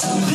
to